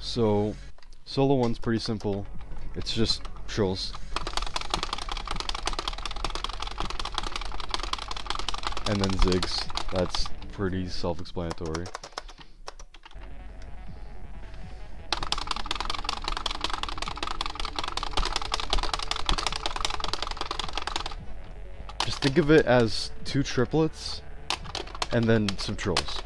So, solo one's pretty simple. It's just trills. And then zigs. That's pretty self-explanatory. Just think of it as two triplets and then some trills.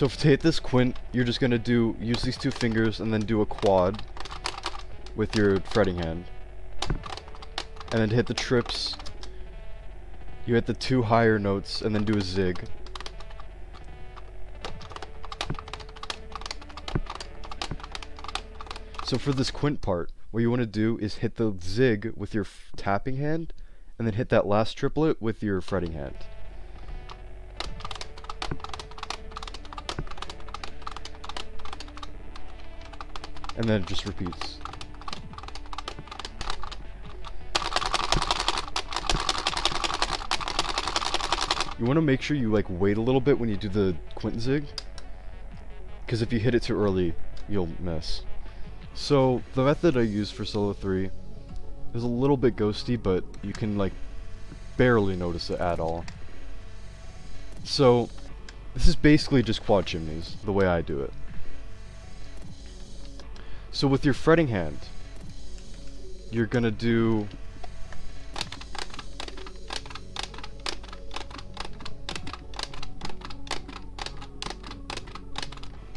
So to hit this quint, you're just gonna do use these two fingers and then do a quad with your fretting hand. And then to hit the trips, you hit the two higher notes and then do a zig. So for this quint part, what you want to do is hit the zig with your tapping hand and then hit that last triplet with your fretting hand. And then it just repeats. You want to make sure you like wait a little bit when you do the quint zig. Because if you hit it too early, you'll miss. So, the method I use for solo 3 is a little bit ghosty, but you can like barely notice it at all. So, this is basically just quad chimneys, the way I do it. So with your fretting hand, you're gonna do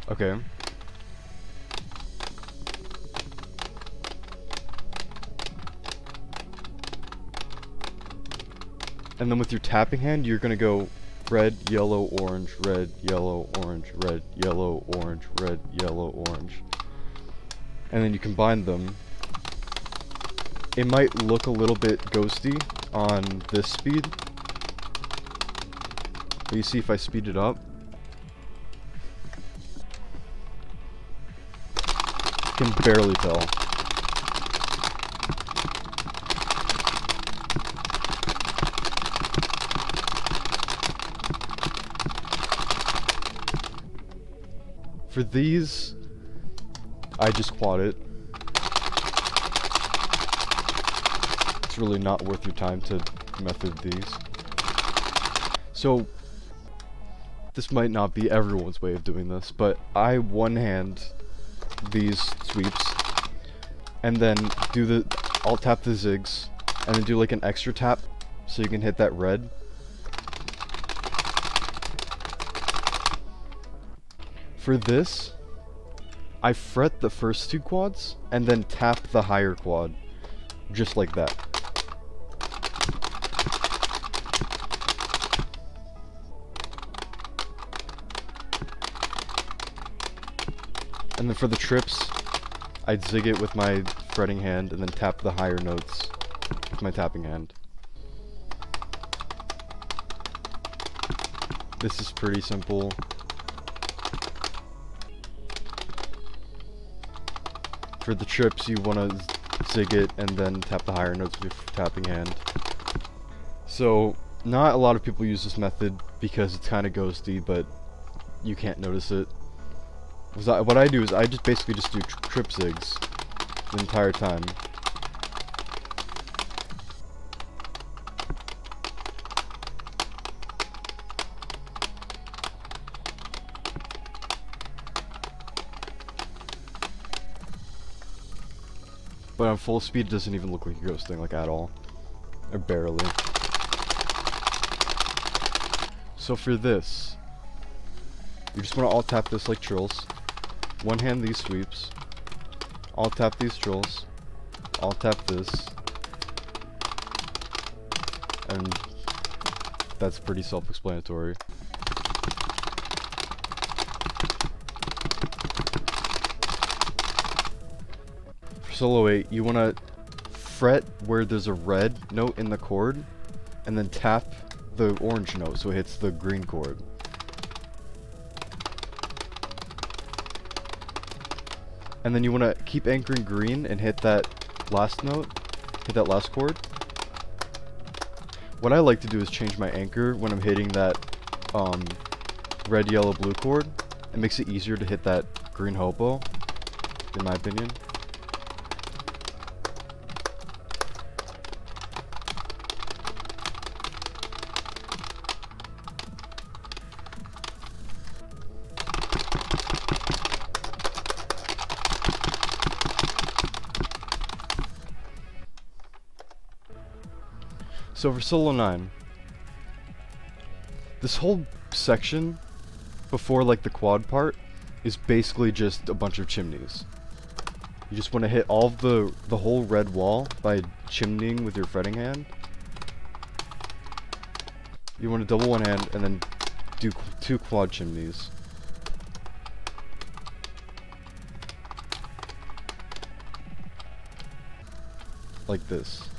Okay. And then with your tapping hand, you're gonna go red, yellow, orange, red, yellow, orange, red, yellow, orange, red, yellow, orange. And then you combine them. It might look a little bit ghosty on this speed. But you see if I speed it up, can barely tell. For these, I just quad it. It's really not worth your time to method these. So, this might not be everyone's way of doing this, but I one hand these sweeps, and then do the, I'll tap the zigs, and then do like an extra tap, so you can hit that red. For this, I fret the first two quads, and then tap the higher quad, just like that. And then for the trips, I'd zig it with my fretting hand and then tap the higher notes with my tapping hand. This is pretty simple. For the trips, you want to zig it and then tap the higher notes with your tapping hand. So, not a lot of people use this method because it's kind of ghosty, but you can't notice it. What I do is I just basically just do trip zigs the entire time. On full speed, it doesn't even look like a ghost thing, like, at all. Or barely. So for this, you just want to alt tap this like trills. One hand these sweeps. I'll tap these trills. I'll tap this. And that's pretty self-explanatory. For solo 8, you want to fret where there's a red note in the chord, and then tap the orange note so it hits the green chord. And then you want to keep anchoring green and hit that last note, hit that last chord. What I like to do is change my anchor when I'm hitting that um, red, yellow, blue chord. It makes it easier to hit that green HOPO, in my opinion. So for solo 9, this whole section before like the quad part is basically just a bunch of chimneys. You just want to hit all the the whole red wall by chimneying with your fretting hand. You want to double one hand and then do two quad chimneys. Like this.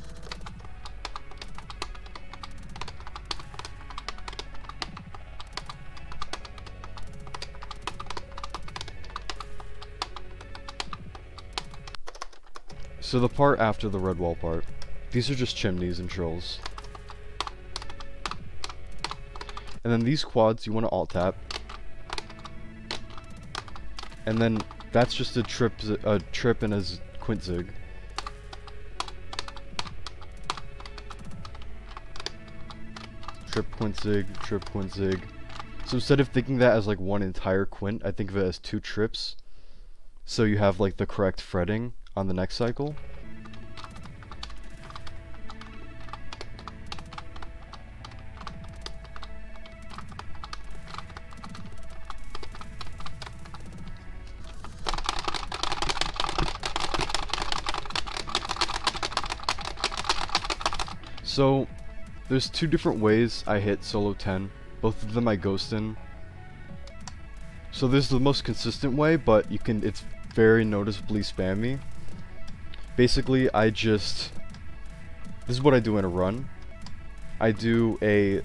So the part after the red wall part, these are just chimneys and trills. And then these quads you want to alt tap. And then that's just a trip a trip and a quintzig. Trip quintzig, trip quintzig. So instead of thinking that as like one entire quint, I think of it as two trips. So you have like the correct fretting on the next cycle. So, there's two different ways I hit solo 10. Both of them I ghost in. So this is the most consistent way, but you can it's very noticeably spammy. Basically, I just... This is what I do in a run. I do a...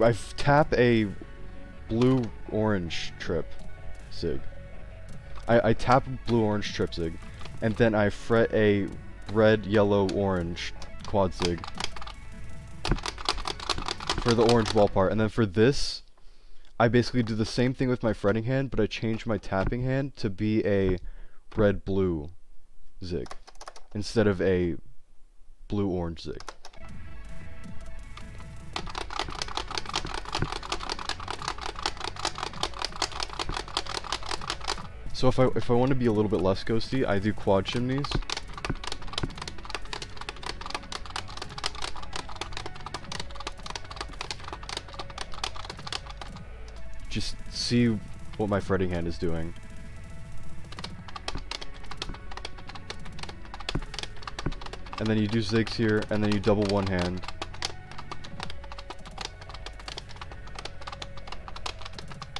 I tap a blue-orange trip zig. I, I tap blue-orange trip zig, and then I fret a red-yellow-orange quad zig for the orange wall part. And then for this, I basically do the same thing with my fretting hand, but I change my tapping hand to be a red-blue zig instead of a blue-orange zig. So if I if I want to be a little bit less ghosty, I do quad chimneys. Just see what my fretting hand is doing. And then you do zigs here, and then you double one hand.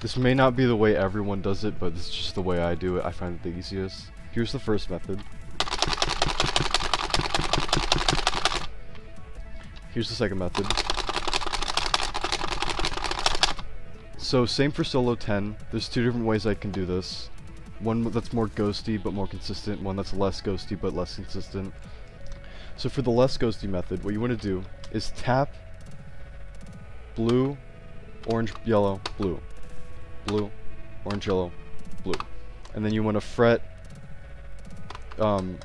This may not be the way everyone does it, but is just the way I do it. I find it the easiest. Here's the first method. Here's the second method. So same for solo 10. There's two different ways I can do this. One that's more ghosty but more consistent, one that's less ghosty but less consistent. So for the less ghosty method, what you want to do is tap blue, orange, yellow, blue, blue, orange, yellow, blue. And then you want to fret um,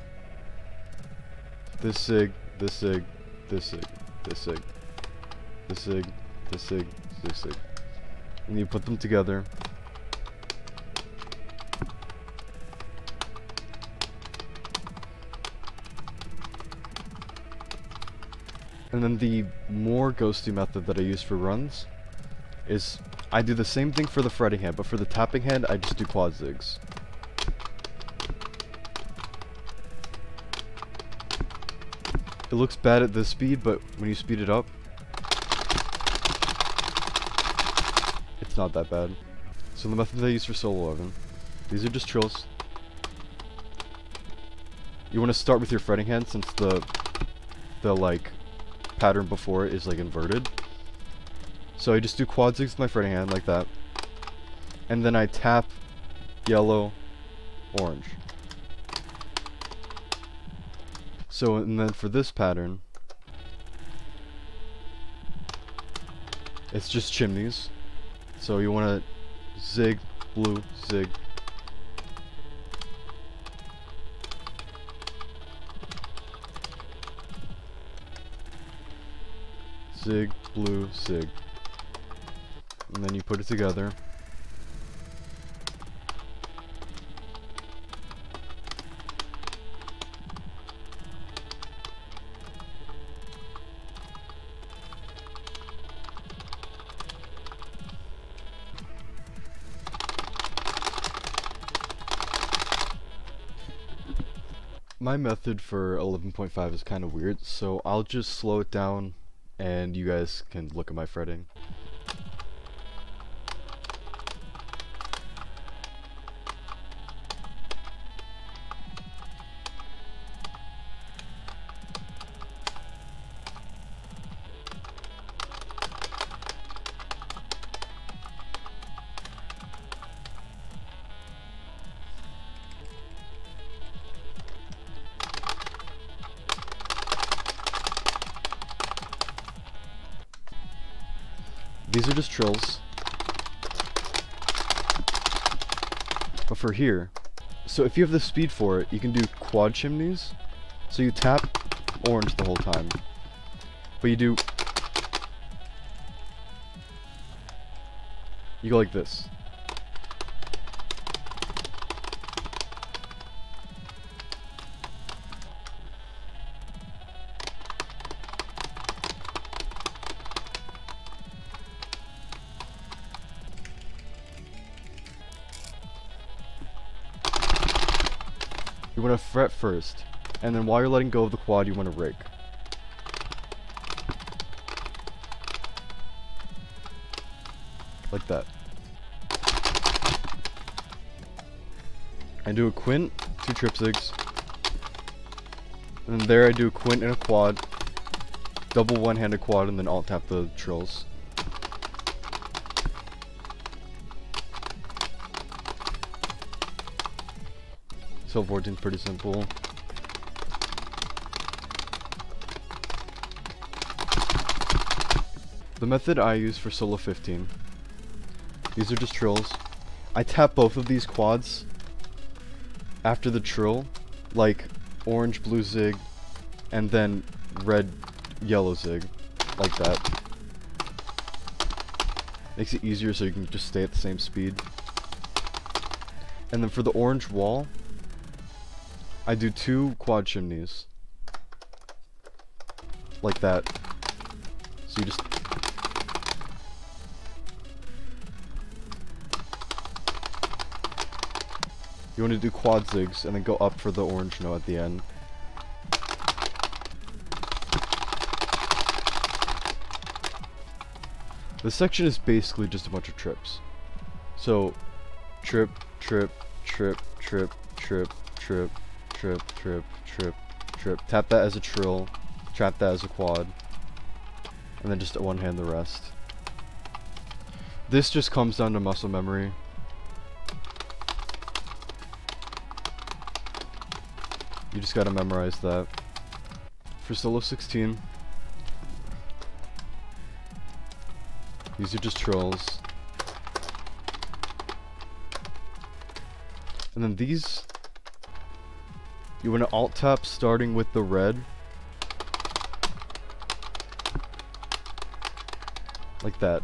this zig, this zig, this zig, this zig, this zig, this zig, this zig and you put them together. And then the more ghosty method that I use for runs is I do the same thing for the fretting hand, but for the tapping hand, I just do quad zigs. It looks bad at this speed, but when you speed it up, it's not that bad. So the methods I use for solo 11. These are just trills. You want to start with your fretting hand since the the like pattern before it is like inverted. So I just do quad zigs with my fretting hand like that. And then I tap yellow, orange. So and then for this pattern, it's just chimneys. So you want to zig, blue, zig, Zig, blue, zig. And then you put it together. My method for 11.5 is kind of weird, so I'll just slow it down and you guys can look at my fretting. These are just trills. But for here, so if you have the speed for it, you can do quad chimneys. So you tap orange the whole time. But you do... You go like this. You want to fret first, and then while you're letting go of the quad, you want to rake. Like that. I do a quint, two trip zigs. And then there I do a quint and a quad. Double one-handed quad and then alt tap the trills. So 14 pretty simple. The method I use for solo 15, these are just trills. I tap both of these quads after the trill, like orange, blue zig, and then red, yellow zig, like that. Makes it easier so you can just stay at the same speed. And then for the orange wall, I do two quad chimneys. Like that. So you just... You want to do quad zigs and then go up for the orange note at the end. This section is basically just a bunch of trips. So, trip, trip, trip, trip, trip, trip, trip, trip, trip, trip. Tap that as a trill, trap that as a quad, and then just one hand the rest. This just comes down to muscle memory. You just gotta memorize that. For solo 16, these are just trills. And then these you want to alt tap starting with the red. Like that.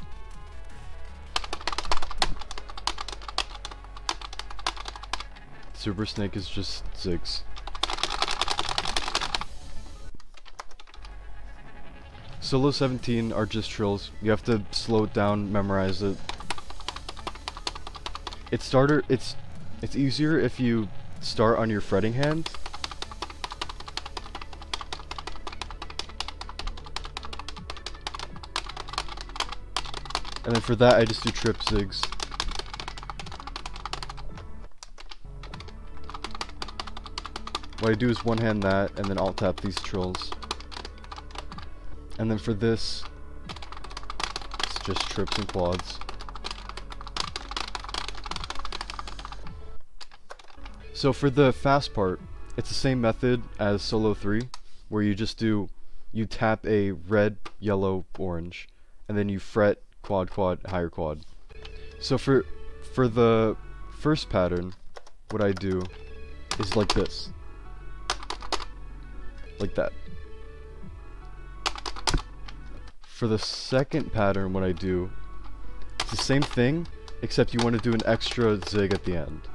Super Snake is just zigs. Solo 17 are just trills. You have to slow it down, memorize it. It's starter it's it's easier if you start on your fretting hand for that, I just do trip zigs. What I do is one hand that, and then alt tap these trills. And then for this, it's just trips and quads. So for the fast part, it's the same method as solo 3. where you just do you tap a red, yellow, orange, and then you fret quad quad higher quad. So for for the first pattern, what I do is like this. Like that. For the second pattern, what I do, it's the same thing, except you want to do an extra zig at the end.